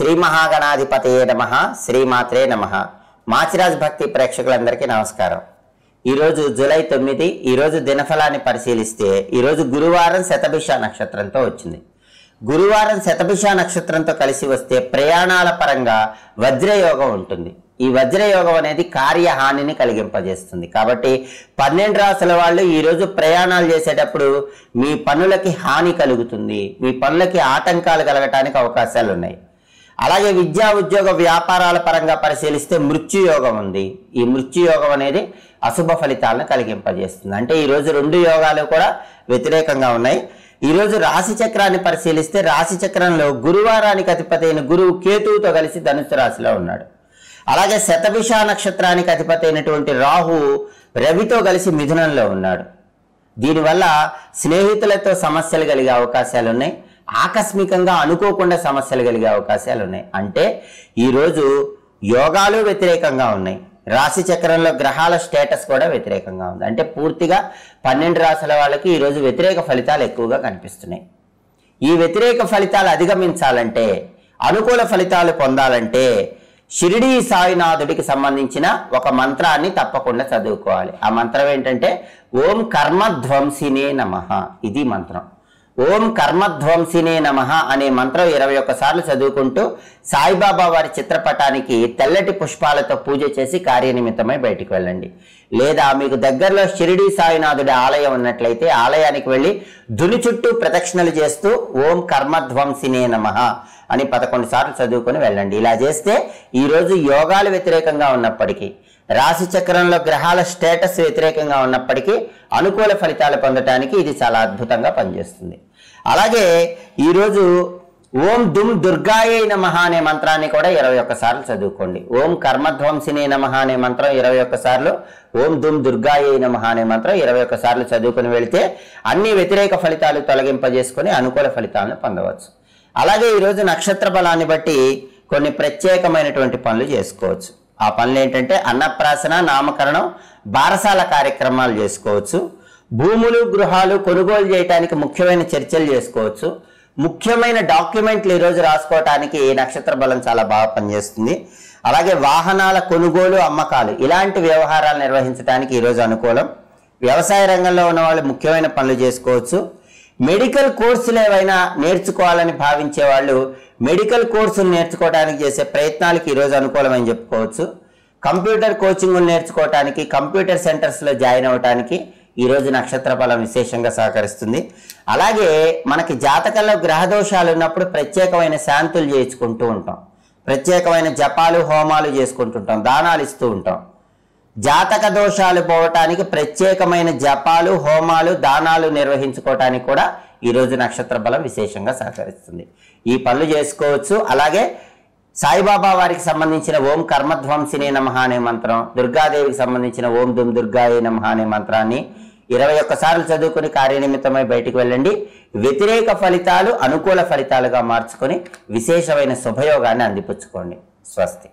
శ్రీ మహాగణాధిపతయే నమ శ్రీమాత్రే నమ. మాచిరాజ్ భక్తి ప్రేక్షకులందరికీ నమస్కారం. ఈరోజు జూలై తొమ్మిది ఈరోజు దినఫలాన్ని పరిశీలిస్తే ఈరోజు గురువారం శతభిష నక్షత్రంతో వచ్చింది. గురువారం శతభిష నక్షత్రంతో కలిసి వస్తే ప్రయాణాల పరంగా వజ్రయోగం ఉంటుంది. ఈ వజ్రయోగం అనేది కార్యహానిని కలిగింపజేస్తుంది. కాబట్టి పన్నెండు రాసుల వాళ్ళు ఈరోజు ప్రయాణాలు చేసేటప్పుడు మీ పనులకి హాని కలుగుతుంది. మీ పనులకి ఆటంకాలు కలగటానికి అవకాశాలు ఉన్నాయి అలాగే విద్యా ఉద్యోగ వ్యాపారాల పరంగా పరిశీలిస్తే మృత్యుయోగం ఉంది. ఈ మృత్యుయోగం అనేది అశుభ ఫలితాలను కలిగింపజేస్తుంది. అంటే ఈరోజు రెండు యోగాలు కూడా వ్యతిరేకంగా ఉన్నాయి. ఈరోజు రాశి చక్రాన్ని పరిశీలిస్తే రాశి చక్రంలో గురువారానికి అధిపతి అయిన గురువు కేతువుతో కలిసి ధనుసు రాశిలో ఉన్నాడు. అలాగే శతభిష నక్షత్రానికి అధిపతి అయినటువంటి రాహు రవితో కలిసి మిథునంలో ఉన్నాడు. దీనివల్ల స్నేహితులతో సమస్యలు కలిగే అవకాశాలు ఉన్నాయి ఆకస్మికంగా అనుకోకుండా సమస్యలు కలిగే అవకాశాలు ఉన్నాయి. అంటే ఈరోజు యోగాలు వ్యతిరేకంగా ఉన్నాయి. రాశి చక్రంలో గ్రహాల స్టేటస్ కూడా వ్యతిరేకంగా ఉంది. అంటే పూర్తిగా పన్నెండు రాసుల వాళ్ళకి ఈరోజు వ్యతిరేక ఫలితాలు ఎక్కువగా కనిపిస్తున్నాయి. ఈ వ్యతిరేక ఫలితాలు అధిగమించాలంటే అనుకూల ఫలితాలు పొందాలంటే షిరిడీ సాయినాథుడికి సంబంధించిన ఒక మంత్రాన్ని తప్పకుండా చదువుకోవాలి. ఆ మంత్రం ఏంటంటే ఓం కర్మధ్వంసినే నమ. ఇది మంత్రం. ఓం కర్మధ్వంసినే నమ అనే మంత్రం ఇరవై ఒక్కసార్లు చదువుకుంటూ సాయిబాబా వారి చిత్రపటానికి తెల్లటి పుష్పాలతో పూజ చేసి కార్యనిమిత్తమై బయటికి వెళ్ళండి. లేదా మీకు దగ్గరలో షిరిడి సాయినాథుడి ఆలయం ఉన్నట్లయితే ఆలయానికి వెళ్ళి దుని చుట్టూ ప్రదక్షిణలు చేస్తూ ఓం కర్మధ్వంసినే నమ అని పదకొండు సార్లు చదువుకొని వెళ్ళండి. ఇలా చేస్తే ఈరోజు యోగాలు వ్యతిరేకంగా ఉన్నప్పటికీ రాశి చక్రంలో గ్రహాల స్టేటస్ వ్యతిరేకంగా ఉన్నప్పటికీ అనుకూల ఫలితాలు పొందటానికి ఇది చాలా అద్భుతంగా పనిచేస్తుంది. అలాగే ఈరోజు ఓం దుమ్ దుర్గాయే నమ అనే మంత్రాన్ని కూడా ఇరవై ఒక్కసార్లు చదువుకోండి. ఓం కర్మధ్వంసినే నమ అనే మంత్రం ఇరవై ఒక్కసార్లు ఓం దుమ్ దుర్గాయే నమ అనే మంత్రం ఇరవై ఒక్కసార్లు చదువుకుని వెళితే అన్ని వ్యతిరేక ఫలితాలు తొలగింపజేసుకొని అనుకూల ఫలితాలను పొందవచ్చు. అలాగే ఈరోజు నక్షత్ర బలాన్ని బట్టి కొన్ని ప్రత్యేకమైనటువంటి పనులు చేసుకోవచ్చు. ఆ పనులు ఏంటంటే అన్నప్రాసన నామకరణం బారసాల కార్యక్రమాలు చేసుకోవచ్చు. భూములు గృహాలు కొనుగోలు చేయడానికి ముఖ్యమైన చర్చలు చేసుకోవచ్చు. ముఖ్యమైన డాక్యుమెంట్లు ఈరోజు రాసుకోవటానికి ఈ నక్షత్ర బలం చాలా బాగా పనిచేస్తుంది. అలాగే వాహనాల కొనుగోలు అమ్మకాలు ఇలాంటి వ్యవహారాలు నిర్వహించడానికి ఈరోజు అనుకూలం. వ్యవసాయ రంగంలో ఉన్న వాళ్ళు ముఖ్యమైన పనులు చేసుకోవచ్చు. మెడికల్ కోర్సులు ఏవైనా నేర్చుకోవాలని భావించే వాళ్ళు మెడికల్ కోర్సులు నేర్చుకోవడానికి చేసే ప్రయత్నాలకి ఈరోజు అనుకూలమని చెప్పుకోవచ్చు. కంప్యూటర్ కోచింగ్ నేర్చుకోవటానికి కంప్యూటర్ సెంటర్స్లో జాయిన్ అవ్వటానికి ఈరోజు నక్షత్ర బలం విశేషంగా సహకరిస్తుంది. అలాగే మనకి జాతకంలో గ్రహ దోషాలు ఉన్నప్పుడు ప్రత్యేకమైన శాంతులు చేయించుకుంటూ ఉంటాం. ప్రత్యేకమైన జపాలు హోమాలు చేసుకుంటుంటాం దానాలు ఇస్తూ ఉంటాం. జాతక దోషాలు పోవటానికి ప్రత్యేకమైన జపాలు హోమాలు దానాలు నిర్వహించుకోవటానికి కూడా ఈరోజు నక్షత్ర బలం విశేషంగా సహకరిస్తుంది. ఈ పనులు చేసుకోవచ్చు. అలాగే సాయిబాబా వారికి సంబంధించిన ఓం కర్మధ్వంసినే నమ అనే మంత్రం దుర్గాదేవికి సంబంధించిన ఓం దుమ్ దుర్గాయే నమ అనే మంత్రాన్ని ఇరవై ఒక్కసార్లు చదువుకుని కార్యనిమిత్తమై బయటికి వెళ్ళండి. వ్యతిరేక ఫలితాలు అనుకూల ఫలితాలుగా మార్చుకొని విశేషమైన శుభయోగాన్ని అందిపుచ్చుకోండి. స్వస్తి.